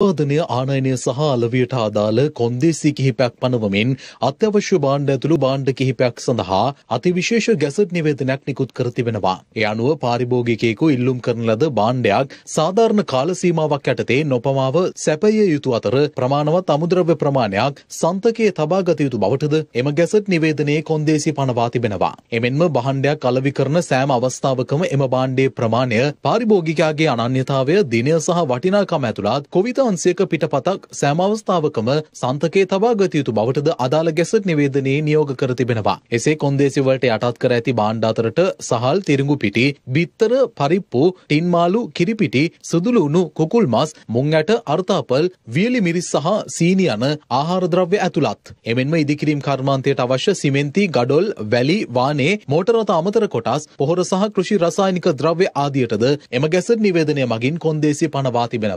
උත්පාදනය ආනයනය සහ අලවියට අදාළ කොන්දේසි කිහිපයක් පනවමින් අත්‍යවශ්‍ය භාණ්ඩ ඇතුළු භාණ්ඩ කිහිපයක් සඳහා අතිවිශේෂ ගැසට් නිවේදනයක් නිකුත් කර තිබෙනවා. ඒ අනුව පාරිභෝගිකයෙකු ඉල්ලුම් කරන ලද භාණ්ඩයක් සාධාරණ කාල සීමාවක් යටතේ නොපමාව සැපය යුතු අතර ප්‍රමාණවත් අමුද්‍රව්‍ය ප්‍රමාණයක් සන්තකයේ තබා ගත යුතු බවටද එම ගැසට් නිවේදනයේ කොන්දේසි පනවා තිබෙනවා. එමෙන්ම භාණ්ඩයක් අලවි කරන සෑම අවස්ථාවකම එම භාණ්ඩයේ ප්‍රමාණය පාරිභෝගිකයාගේ අනන්‍යතාවය දිනය සහ වටිනාකම ඇතුළත් කොවිත අංශයක පිටපතක් සෑම අවස්ථාවකම සන්තකයේ තබා ගත යුතු බවටද අදාළ ගැසට් නිවේදනයේ නියෝග කර තිබෙනවා. එසේ කොන්දේසි වලට යටත් කර ඇති භාණ්ඩ අතරට සහල් තිරිඟු පිටි, බිත්තර, පරිප්පු, ටින් මාළු, කිරිපිටි, සුදුළු උණු කුකුල් මස්, මුං ඇට, අර්තාපල්, වියලි මිරිස් සහ සීනි යන ආහාර ද්‍රව්‍ය ඇතුළත්. එමෙන්ම ඉදිකිරීම් කර්මාන්තයට අවශ්‍ය සිමෙන්ති, ගඩොල්, වැලි, වානේ, මෝටර රථ අමතර කොටස්, පොහොර සහ කෘෂි රසායනික ද්‍රව්‍ය ආදියටද එම ගැසට් නිවේදනය මගින් කොන්දේසි පනවා තිබෙනවා.